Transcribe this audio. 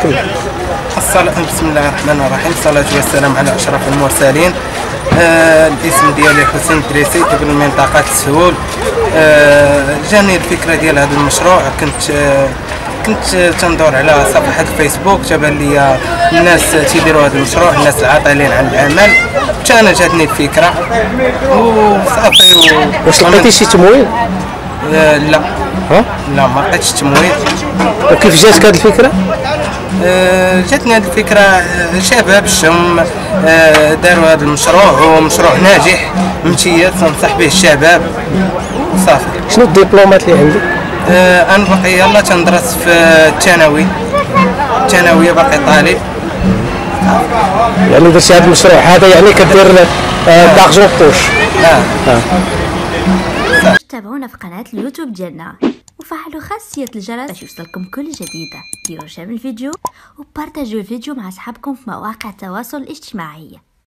تكمل الصلاة بسم الله الرحمن الرحيم. الصلاة والسلام على أشرف المرسلين. آه الاسم ديالي حسين دريسي ابن منطقة السهول آه جاني الفكرة ديال هذا المشروع. كنت آه كنت تندور على صفحة فيسبوك. تبان لي الناس تيديروا هذا المشروع الناس العاطلين عن العمل. حتى أنا جاتني الفكرة. وصافي و... واش لقيتي شي تمويل؟ آه لا. ها؟ لا ما لقيتش تمويل. وكيف جاتك هذه الفكرة؟ آه، جاتني هذه الفكرة آه، شباب الشم آه، داروا هذا المشروع هو مشروع ناجح امتياز تنصح به الشباب. صافي. شنو الدبلومات اللي عندك؟ أنا باقي يلا تندرس في الثانوي. الثانوية باقي طالب. يعني درتي هذا المشروع هذا يعني كدير دارجون بوش. آه. تابعونا في قناة اليوتيوب ديالنا. وفعلوا خاصية الجرس باش يوصلكم كل جديدة. ديروا share الفيديو وبارتاجيو الفيديو مع أصحابكم في مواقع التواصل الاجتماعي.